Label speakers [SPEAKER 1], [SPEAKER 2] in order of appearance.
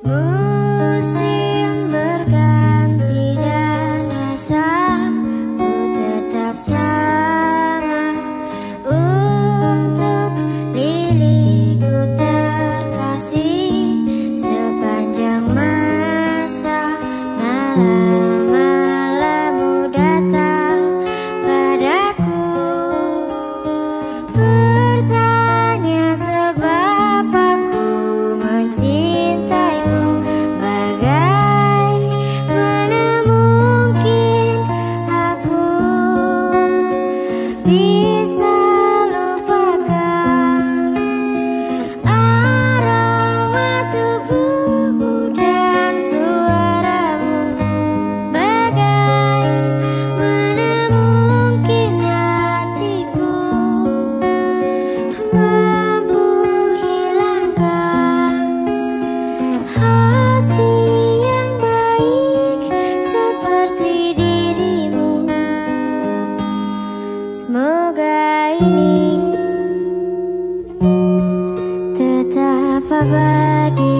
[SPEAKER 1] Musim berganti dan rasa ini. Tetap abadi